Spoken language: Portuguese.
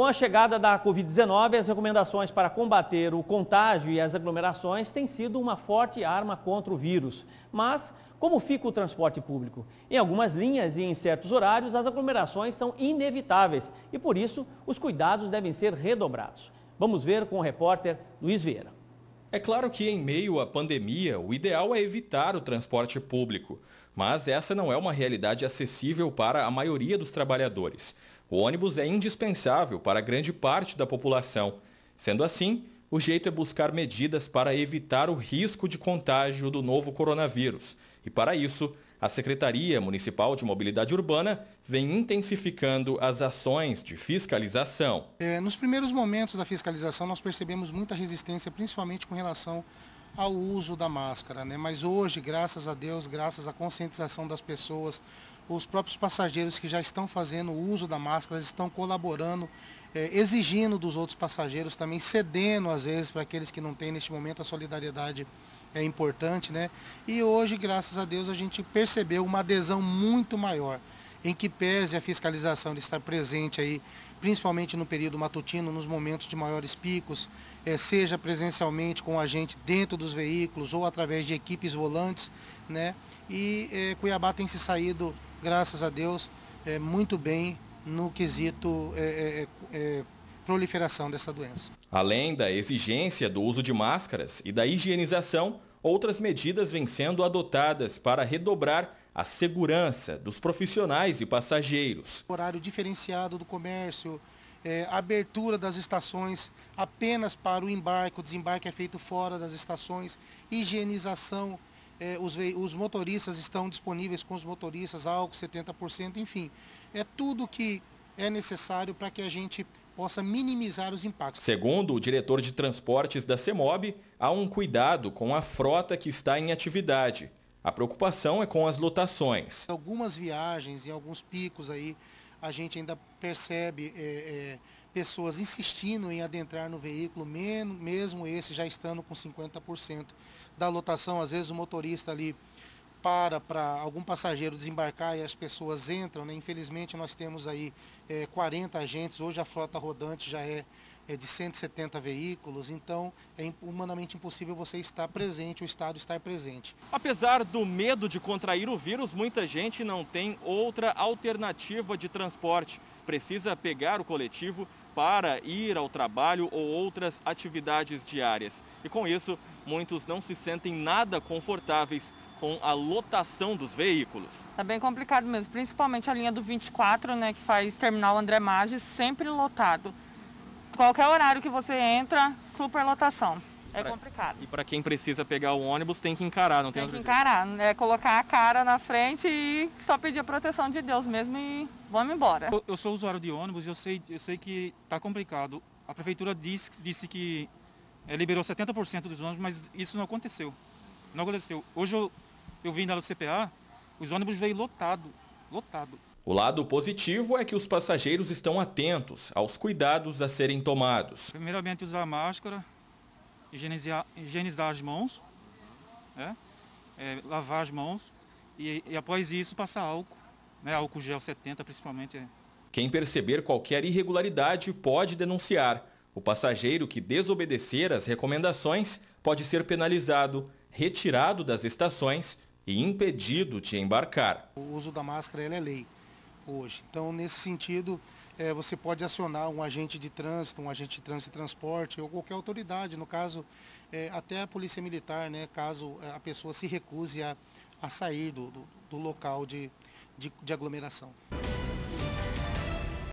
Com a chegada da Covid-19, as recomendações para combater o contágio e as aglomerações têm sido uma forte arma contra o vírus. Mas, como fica o transporte público? Em algumas linhas e em certos horários, as aglomerações são inevitáveis e, por isso, os cuidados devem ser redobrados. Vamos ver com o repórter Luiz Vieira. É claro que, em meio à pandemia, o ideal é evitar o transporte público. Mas essa não é uma realidade acessível para a maioria dos trabalhadores. O ônibus é indispensável para grande parte da população. Sendo assim, o jeito é buscar medidas para evitar o risco de contágio do novo coronavírus. E para isso, a Secretaria Municipal de Mobilidade Urbana vem intensificando as ações de fiscalização. É, nos primeiros momentos da fiscalização, nós percebemos muita resistência, principalmente com relação ao uso da máscara. Né? Mas hoje, graças a Deus, graças à conscientização das pessoas, os próprios passageiros que já estão fazendo uso da máscara estão colaborando, é, exigindo dos outros passageiros também, cedendo às vezes para aqueles que não têm neste momento a solidariedade é importante, né? E hoje, graças a Deus, a gente percebeu uma adesão muito maior, em que pese a fiscalização de estar presente aí, principalmente no período matutino, nos momentos de maiores picos, é, seja presencialmente com a gente dentro dos veículos ou através de equipes volantes, né? E é, Cuiabá tem se saído graças a Deus, é, muito bem no quesito é, é, é, proliferação dessa doença. Além da exigência do uso de máscaras e da higienização, outras medidas vêm sendo adotadas para redobrar a segurança dos profissionais e passageiros. Horário diferenciado do comércio, é, abertura das estações apenas para o embarque, o desembarque é feito fora das estações, higienização é, os, os, motoristas estão disponíveis com os motoristas, álcool 70%, enfim. É tudo que é necessário para que a gente possa minimizar os impactos. Segundo o diretor de transportes da CEMOB, há um cuidado com a frota que está em atividade. A preocupação é com as lotações. Algumas viagens e alguns picos aí, a gente ainda percebe é, é, pessoas insistindo em adentrar no veículo, mesmo esse já estando com 50% da lotação, às vezes o motorista ali para para algum passageiro desembarcar e as pessoas entram, né? infelizmente nós temos aí é, 40 agentes, hoje a frota rodante já é, é de 170 veículos, então é humanamente impossível você estar presente, o Estado estar presente. Apesar do medo de contrair o vírus, muita gente não tem outra alternativa de transporte. Precisa pegar o coletivo para ir ao trabalho ou outras atividades diárias. E com isso, muitos não se sentem nada confortáveis com a lotação dos veículos. É bem complicado mesmo, principalmente a linha do 24, né, que faz terminal André Maggi, sempre lotado. Qualquer horário que você entra, super lotação. É pra, complicado. E para quem precisa pegar o ônibus, tem que encarar, não tem, tem que encarar, é colocar a cara na frente e só pedir a proteção de Deus mesmo e vamos embora. Eu, eu sou usuário de ônibus e eu sei, eu sei que está complicado. A prefeitura disse, disse que é, liberou 70% dos ônibus, mas isso não aconteceu. Não aconteceu. Hoje eu, eu vim da CPA, os ônibus veio lotado, lotado. O lado positivo é que os passageiros estão atentos aos cuidados a serem tomados. Primeiramente usar máscara, higienizar, higienizar as mãos, né? é, lavar as mãos e, e, após isso passar álcool, né? álcool gel 70 principalmente. É. Quem perceber qualquer irregularidade pode denunciar. O passageiro que desobedecer às recomendações pode ser penalizado, retirado das estações e impedido de embarcar. O uso da máscara é lei hoje. Então, nesse sentido, é, você pode acionar um agente de trânsito, um agente de trânsito e transporte ou qualquer autoridade, no caso, é, até a polícia militar, né, caso é, a pessoa se recuse a, a sair do, do, do local de, de, de aglomeração.